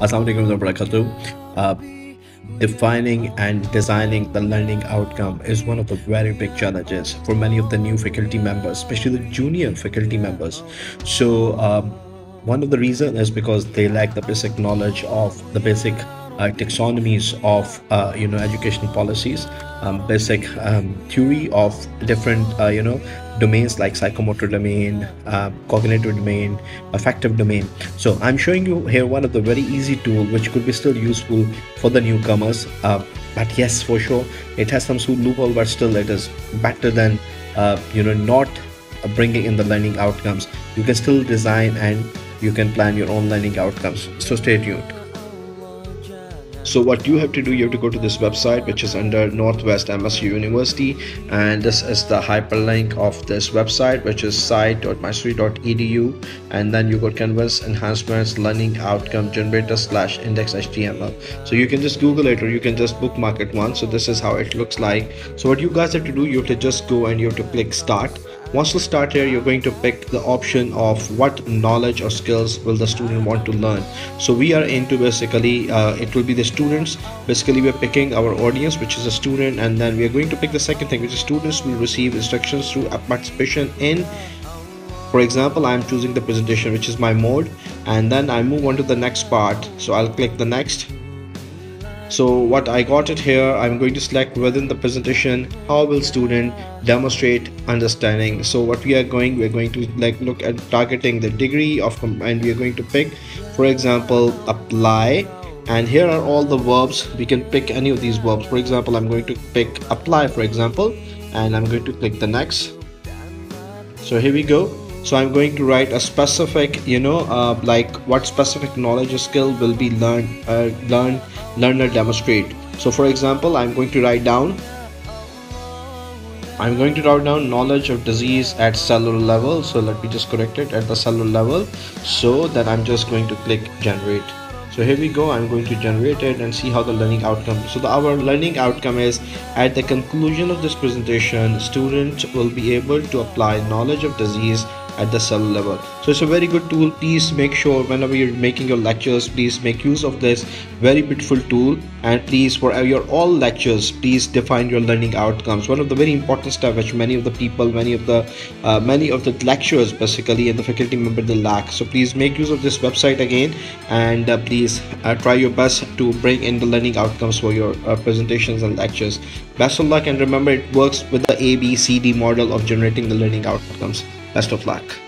Assalamualaikum warahmatullahi uh, Defining and designing the learning outcome is one of the very big challenges for many of the new faculty members, especially the junior faculty members. So, um, one of the reasons is because they lack the basic knowledge of the basic taxonomies of uh, you know educational policies um, basic um, theory of different uh, you know domains like psychomotor domain uh, cognitive domain affective domain. So i'm showing you here one of the very easy tool which could be still useful for the newcomers uh, but yes for sure it has some loophole but still it is better than uh, you know not bringing in the learning outcomes. You can still design and you can plan your own learning outcomes. So stay tuned so what you have to do you have to go to this website which is under northwest msu university and this is the hyperlink of this website which is site.missouri.edu and then you got canvas enhancements learning outcome generator slash index html so you can just google it or you can just bookmark it once. So this is how it looks like. So what you guys have to do you have to just go and you have to click start once you start here you're going to pick the option of what knowledge or skills will the student want to learn. So we are into basically uh, it will be the students. Basically we're picking our audience which is a student and then we are going to pick the second thing which is students will receive instructions through participation in for example i'm choosing the presentation which is my mode and then i move on to the next part. So i'll click the next so what I got it here I'm going to select within the presentation how will student demonstrate understanding. So what we are going we're going to like look at targeting the degree of and we are going to pick for example apply. And here are all the verbs. We can pick any of these verbs. For example I'm going to pick apply for example and I'm going to click the next. So here we go so i'm going to write a specific you know uh, like what specific knowledge or skill will be learned uh, learn learner demonstrate. So for example i'm going to write down i'm going to write down knowledge of disease at cellular level. So let me just correct it at the cellular level. So that i'm just going to click generate. So here we go. I'm going to generate it and see how the learning outcome so the, our learning outcome is at the conclusion of this presentation student will be able to apply knowledge of disease at the cell level. So it's a very good tool. Please make sure whenever you're making your lectures please make use of this very beautiful tool. And please for your all lectures please define your learning outcomes. One of the very important stuff which many of the people many of the uh, many of the lecturers basically and the faculty member they lack. So please make use of this website again. And uh, please uh, try your best to bring in the learning outcomes for your uh, presentations and lectures. Best of luck and remember it works with the abcd model of generating the learning outcomes Best of luck.